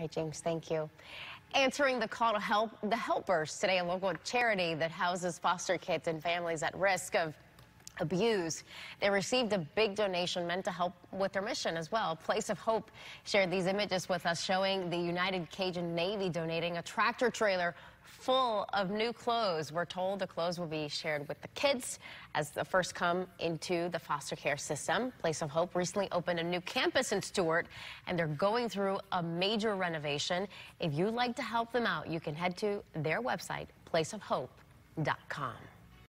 right, James, thank you. Answering the call to help the helpers today, a local charity that houses foster kids and families at risk of abuse. They received a big donation meant to help with their mission as well. Place of Hope shared these images with us showing the United Cajun Navy donating a tractor trailer full of new clothes. We're told the clothes will be shared with the kids as the first come into the foster care system. Place of Hope recently opened a new campus in Stuart, and they're going through a major renovation. If you'd like to help them out, you can head to their website, placeofhope.com.